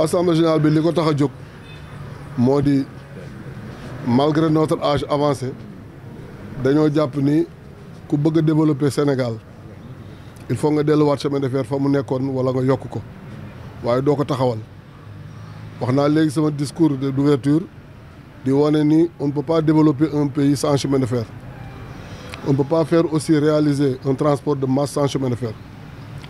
assemblée générale a jóg moo di malgré notre âge avancé dañoo jàpp ni ku Sénégal il faut nga delluwaat chemin de fer fa mu nekkoon wala nga yokk ko waaye doo discours d'ouverture on ne peut pas développer un pays sans chemin de fer. On ne peut pas faire aussi réaliser un transport de masse sans chemin de fer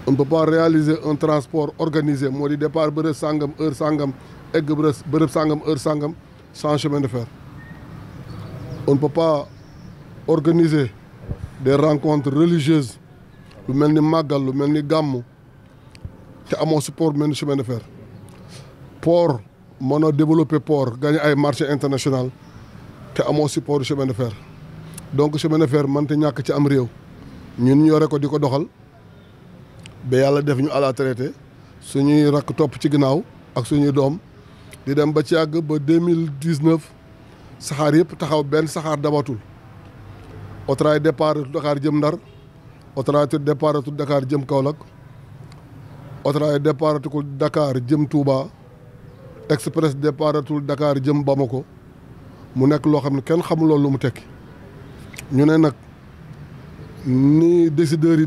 on ne peut pas réaliser un transport organisé moo di départ bërëb sàngam heure sàngam egg bërëb heure sàngam sans chemin de fer. On ne peut pas organiser des rencontres religieuses lu mel ni màggal lu mel ni gàmmu te amoo support mel ni chemin de fer. Port mën a développer port gagner ay marché international te amoo support chemin de fer. Donc chemin de fer mënta ñàkk ci am réew. Ñun ñu yore ba yàlla def à la traité suñuy rakk topp ci ginnaaw ak suñuy doom di dem ba ci yàgg ba deux mille dix neuf saxaar yëpp taxaw benn saxaar dabatul. Autrail départ Dakar jëm Ndar Autrail départ Dakar Dakar jëm Touba Express départ Dakar jëm Bamako mu nekk ne ne ni décideurs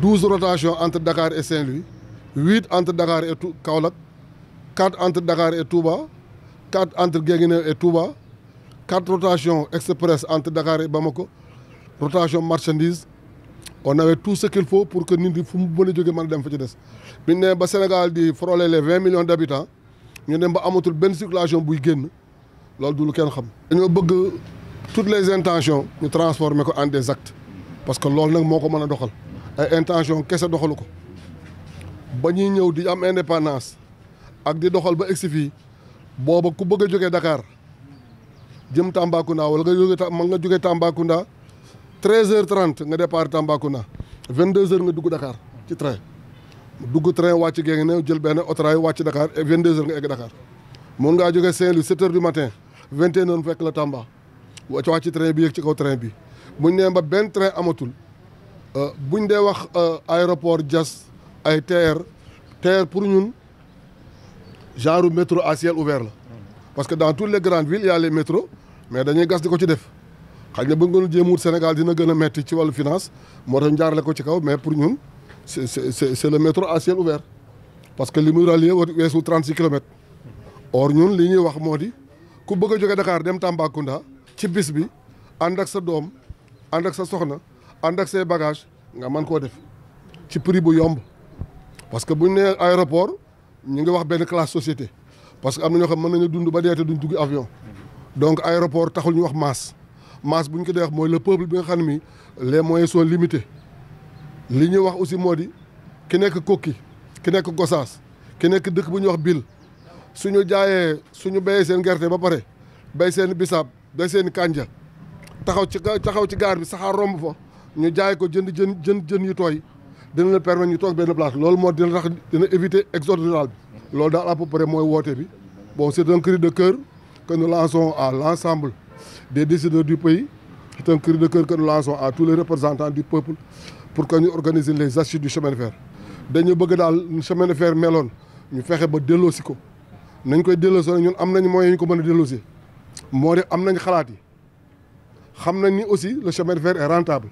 douze rotations entre Dakar et Saint-Louis huit entre Dakar et Kaolack quatre entre Dakar et Touba quatre entre Guinguinéo et Touba quatre rotations express entre Dakar et Bamako rotation marchandise on avait tout ce qu'il faut pour que nit ñi fu mu mën a jógee mën a dem fa ci des. bi ñu nee ba Sénégal di frôler les vingt millions d'habitants dem ba amatul benn circulation dañoo bëgg toutes les intentions ñu transformer en des actes parce que loolu nag moo ko mën a doxal. Ay intention kese doxalu ko. Ba ñuy ñëw di am indépendance ak di doxal ba egsi fii booba ku bëgg a Dakar jëm Tambacounda wala nga jógee mën nga jógee Tambacounda treize heures trente nga départ Tambacounda vingt deux heures nga dugg Dakar ci train. Dugg train wàcc Guinguinéo jël benn Autrail wàcc Dakar et vingt deux heures nga egg Dakar. Mun ngaa jógee Saint-Louis sept heures du matin vingt et un heures fekk la Tamba wàcc train bi yëg ci kaw train bi. Buñ ba train amatul buñ dee wax aéroport Diass ay TER TER pour ñun genre métro à ciel ouvert la. Parce que dans toutes les grandes villes il y a les métros mais dañuy gas di ko ci def. Xëy na bu ñu jéem wut Sénégal dina gën a metti ci wàllu finance moo tax ñu jaarale ko ci kaw mais pour ñun c'est le métro à ciel ouvert. Parce que li muy rallier weesu 36 kilomètres. Or ñun li ñuy wax moo di ku bëgg a jóge Dakar dem Tambacounda ci bis bi ànd ak sa doom ànd ak sa soxna ànd ak say bagage nga mën koo def ci prix bu yomb. Parce que bu ñu nee aéroport ñu ngi wax benn classe société. Parce que am na ñoo avion. Donc aéroport taxul ñu wax masse. Masse bu ñu ko mooy le peuple les moyens sont limités. Li ñuy wax aussi moo di ki nekk Kokki ki nekk Gossas ki nekk dëkk bu ñuy wax Bil suñu jaayee suñu béyee seen gerte ba pare ñu jaay ko jënd jën jën jën yu tooy place. Éviter c'est un cri de cœur que nous lançons à l'ensemble des décideurs du pays. C'est un cri de cœur que nous lançons à tous les représentants du peuple pour que ñu organiser les assises du chemin de fer. Chemin de fer meloon ñu mën le chemin de fer est rentable